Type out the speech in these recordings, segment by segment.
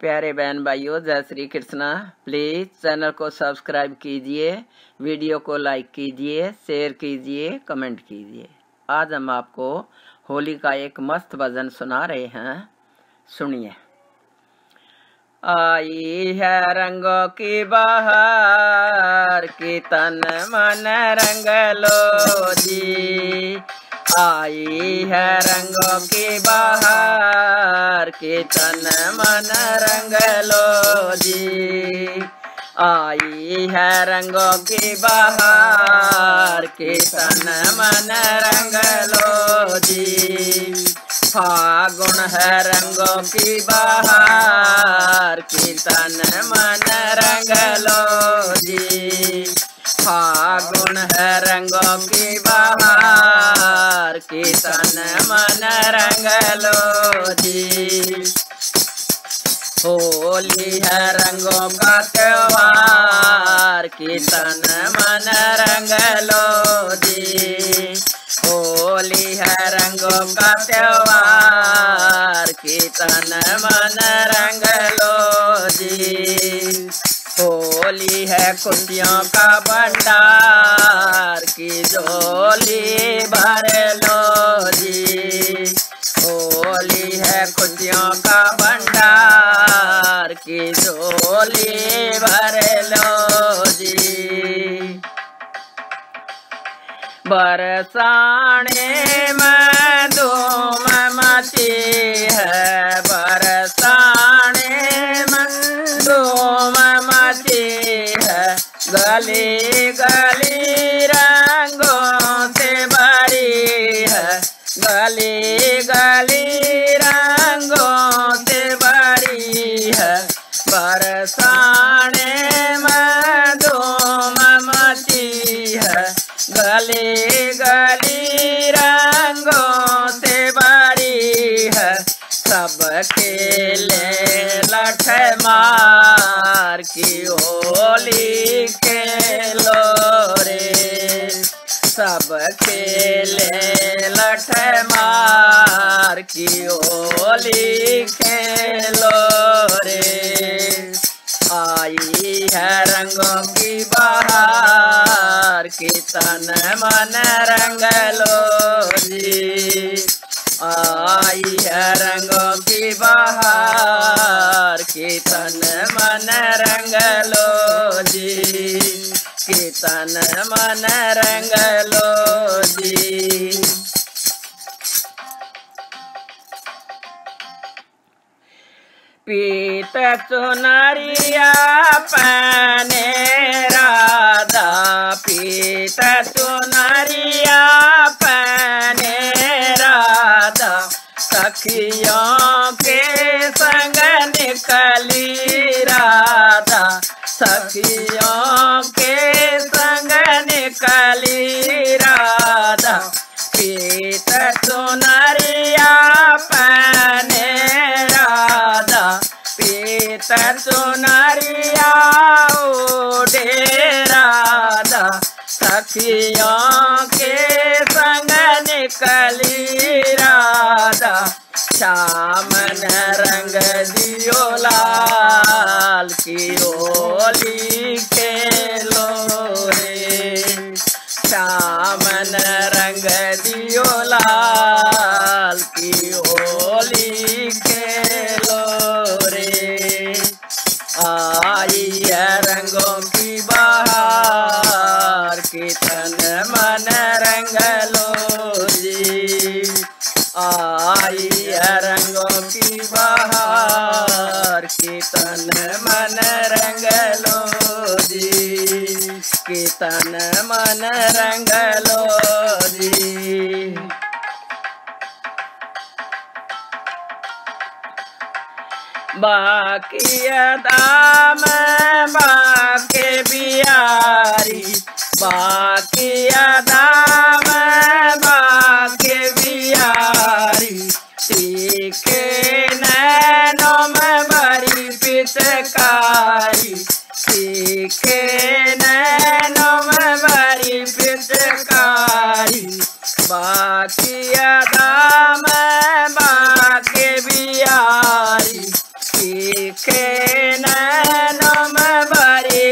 प्यारे बहन भाइयों, जय श्री कृष्णा। प्लीज़ चैनल को सब्सक्राइब कीजिए, वीडियो को लाइक कीजिए, शेयर कीजिए, कमेंट कीजिए। आज हम आपको होली का एक मस्त भजन सुना रहे हैं। सुनिए। आई है रंगों की बहार की तन मन रंग लो जी। आई है रंगों की बहार की तन मन रंग लो जी। आई है रंगों की बहार की तन मन रंग लो जी। फागुन है रंगों की बहार की तन मन रंग लो जी। फागुन है रंगों की बहार की तन मन रंग लो जी। होली है रंगों का त्योहार की तन मन रंग लो जी। होली है रंगों का त्योहार की तन मन रंग लो होली है खुशियों का भंडार की झोली भर लो जी। होली है खुशियों का भंडार की झोली भर लो जी। बरसाने में धूम गली गली रंगों से भरी है। बरसाने में धूम है। गली गली रंगों से भरी है। सब खेले लठ मार की होली खेलो रे सब खेले लठ मार की होली खेलो रे। आई है रंगों की बहार की तन मन रंग लो जी। आई है रंगों की बहार की तन मन रंग लो जी। की तन मन रंग लो पीत चुनरिया पने राधा पीत चुनरिया पने राधा। सखियों के संग निकली राधा। सखियों के संग निकली चुनरिया ओढ़े सखियों के संग निकली राधा श्यामन रंग दियो लाल की होली खेलो रे श्यामन रंग आई है रंगों की बहार, कीर्तन मन रंग लो जी कीर्तन मन रंग लो जी बाकी दाम बाके बिहारी, बाकी दाम नैनम बड़ी बाकी दाम बाके बियारी सीखे नैनम बड़ी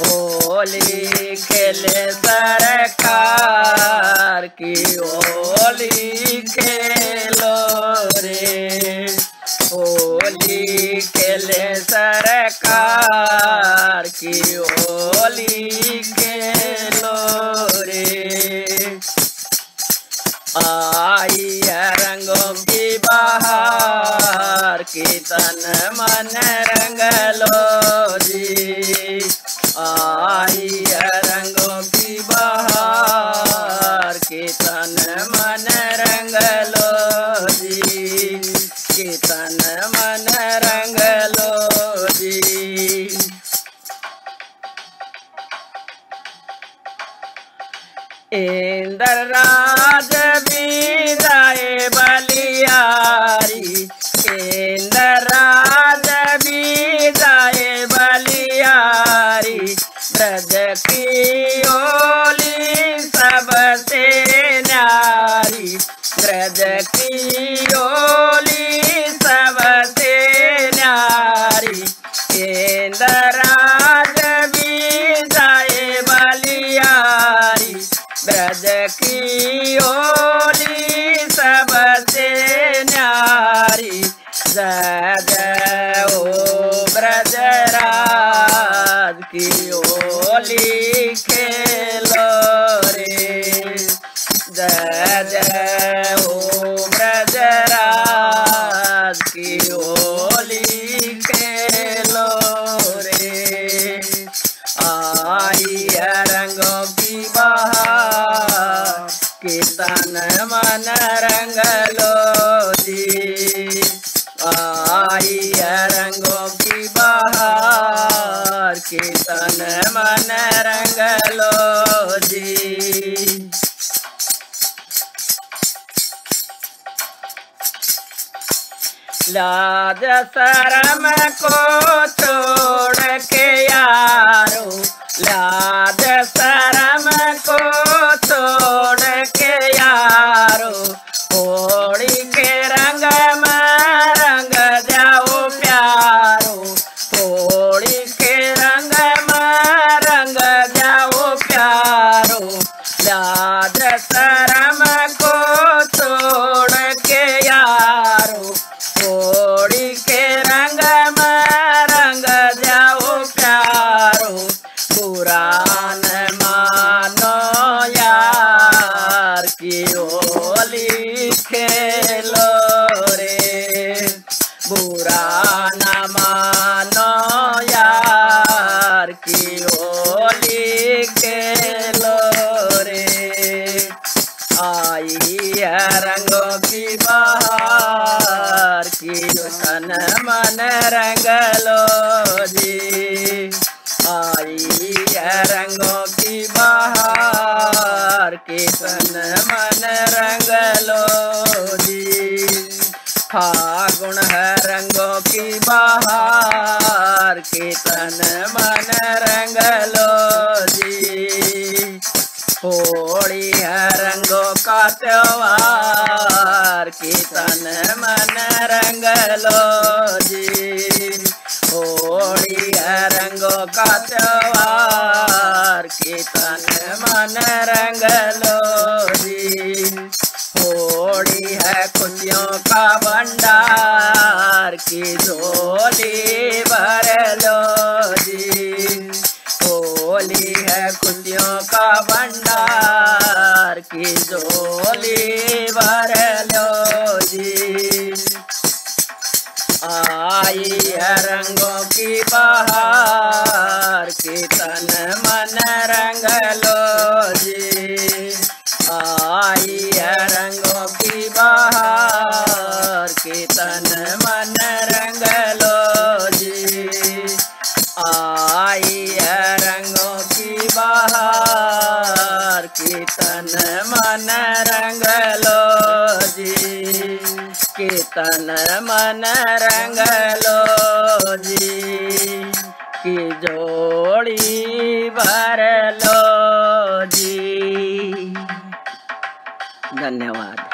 होली खेले सरकार की कीर्तन मन रंगलो जी। आई रंगों की बहार कीर्तन मन रंगलो जी। कीर्तन मन रंगलो जी। इंद्र राज भी ब्रज की ओली सबसे न्यारी ब्रज की ओली ब्रजराज की ओली खेलो रे। आई रंगों की मन रंगलो जी आई रंगों बहार कीर्तन मन रंगलो जी लाज शरम को छोड़ के यारो लाज शरम मन रंगलो जी आई है रंगों की बहार की तन मन रंगलो जी फागुन है रंगों की बहार की तन मन रंगलो जी होली है रंगों का त्योहार कीर्तन मन रंग का त्योहार कीर्तन मन रंग लो जी होली है खुशियों का भंडार की झोली भर लो होली है खुशियों का भंडार की झोली आई है रंगों की बहार की तन मन रंग लो जी। आई है रंगों की बहार की तन मन रंग लो जी। आई है रंगों की बहार की तन मन रंग लो कीर्तन मन रंग लो जी की जोड़ी भर लो जी। धन्यवाद।